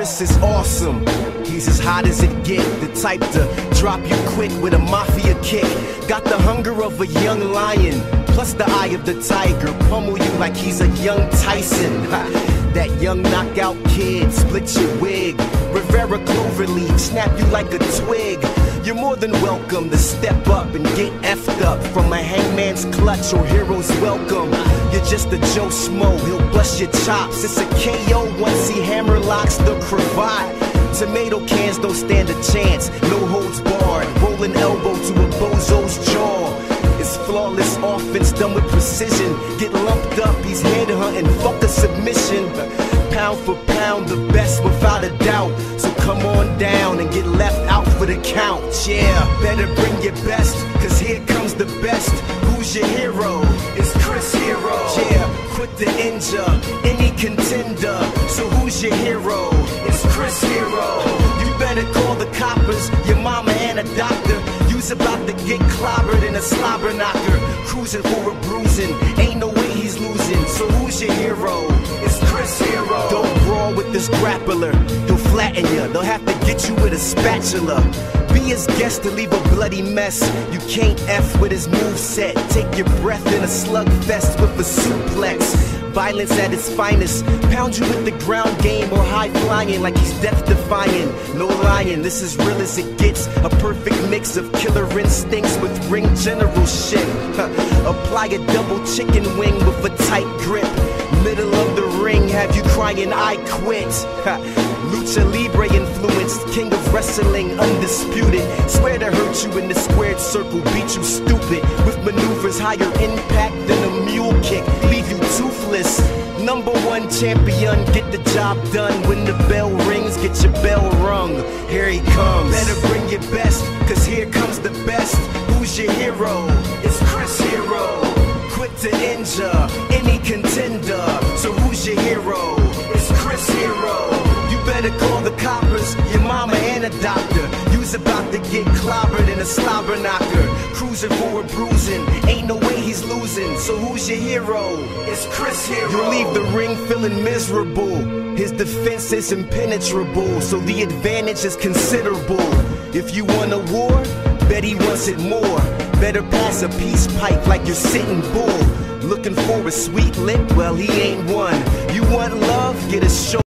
Chris is awesome. He's as hot as it get, the type to drop you quick with a mafia kick. Got the hunger of a young lion, plus the eye of the tiger. Pummel you like he's a young Tyson. that young knockout kid, split your wig. Rivera Cloverleaf, snap you like a twig. You're more than welcome to step up and get effed up from a hangman's clutch or hero's welcome. You're just a Joe Smo, he'll bust your chops. It's a KO once he hammer locks the cravat. Tomato cans don't stand a chance, no holds barred. Rolling elbow to a bozo's jaw. It's flawless offense done with precision. Get lumped up, he's head hunting, fuck a submission. Pound for pound, the best without a doubt. So come on down and get left out for the count. Yeah, better bring your best, cause here comes the best. Who's your hero? It's Chris Hero. Yeah, quit the injure, any contender. So who's your hero? It's Chris Hero. You better call the coppers, your mama and a doctor. You's about to get clobbered in a slobber knocker. Cruising for a bruising, ain't no way he's losing. So who's your hero? This grappler, he'll flatten you. They'll have to get you with a spatula. Be his guest to leave a bloody mess. You can't F with his move set. Take your breath in a slugfest with a suplex. Violence at its finest. Pound you with the ground game or high flying like he's death defying. No lying, this is real as it gets. A perfect mix of killer instincts with ring generalship. Huh. Apply a double chicken wing with a tight grip. Middle of ring, have you crying, I quit. Ha. Lucha Libre influenced, king of wrestling, undisputed. Swear to hurt you in the squared circle, beat you stupid. With maneuvers higher impact than a mule kick, leave you toothless. Number one champion, get the job done. When the bell rings, get your bell rung. Here he comes. Better bring your best, cause here comes the best. Who's your hero? It's Chris Hero. Quit to injure any contender. Who's your hero? It's Chris Hero. You better call the coppers, your mama and a doctor. You's about to get clobbered in a slobber knocker. Cruising for a bruising, ain't no way he's losing. So who's your hero? It's Chris Hero. You leave the ring feeling miserable. His defense is impenetrable, so the advantage is considerable. If you want a war, bet he wants it more. Better pass a peace pipe like you're sitting bull. Looking for a sweet lip? Well, he ain't one. You want love? Get a show.